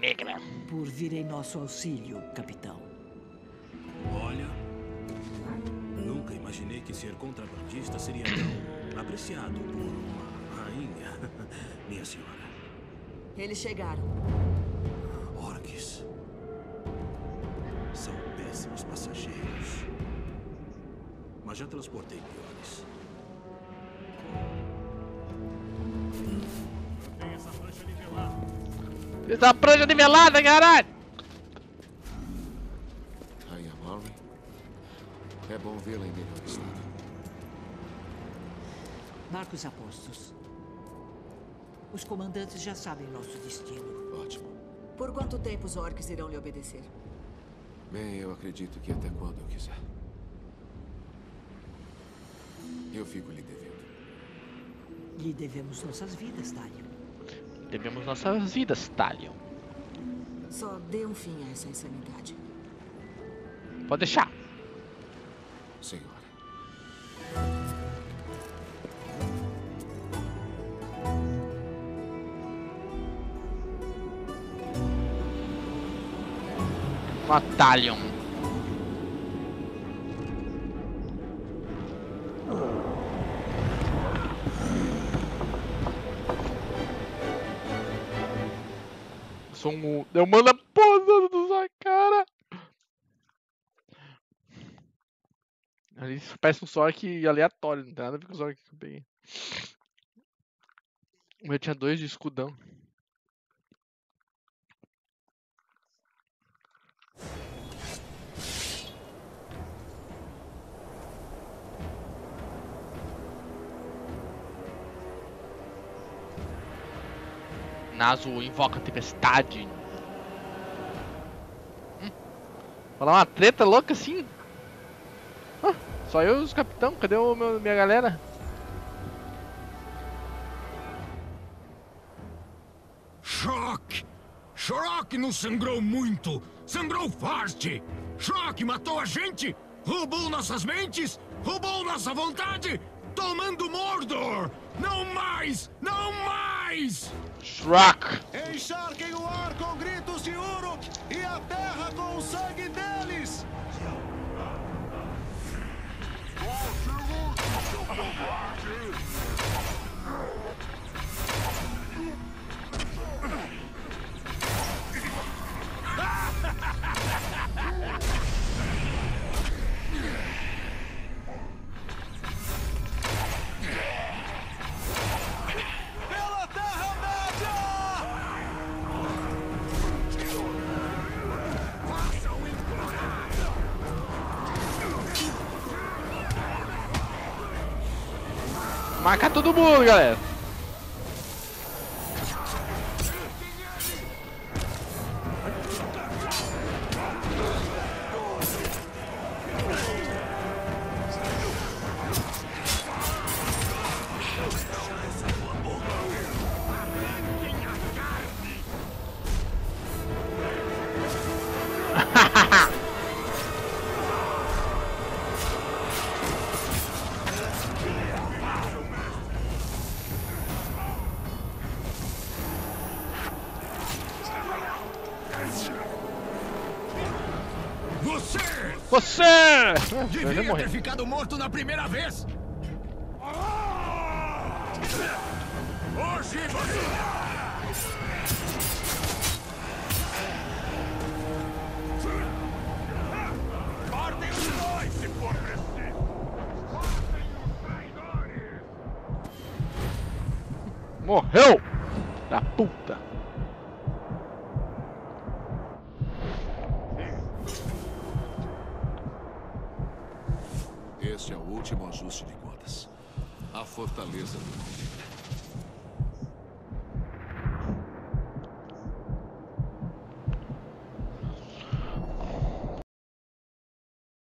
Negra. Por vir em nosso auxílio, capitão. Olha, nunca imaginei que ser contrabandista seria tão apreciado por uma rainha, minha senhora. Eles chegaram. Mas já transportei piores. Tem essa prancha nivelada. Essa prancha nivelada, caralho! Rainha Maury, é bom vê-la em melhor estado. Marcos Apostos. Os comandantes já sabem nosso destino. Ótimo. Por quanto tempo os orcs irão lhe obedecer? Bem, eu acredito que até quando eu quiser. Eu fico lhe devendo. Lhe devemos nossas vidas, Talion. Devemos nossas vidas, Talion. Só dê um fim a essa insanidade. Pode deixar. Senhora. Uma Sou um. Deu manda posando na sua cara. Ali parece um Sork aleatório, não tem nada a ver com o Sork que eu peguei. O meu tinha dois de escudão. Naso invoca a tempestade. Hum. Rolar uma treta louca assim. Ah, só eu e os capitão, cadê o meu, minha galera? Choque! Choque não sangrou muito! Sangrou forte! Choque matou a gente! Roubou nossas mentes! Roubou nossa vontade! Tomando Mordor! Não mais! Não mais! Shrek! Encharquem o ar com gritos de Uruk e a terra com o sangue deles! Pela Marca todo mundo, galera. Você! Devia ter ficado morto na primeira vez! Hoje você... Traidores! Morreu! Da puta. Este é o último ajuste de contas. A fortaleza do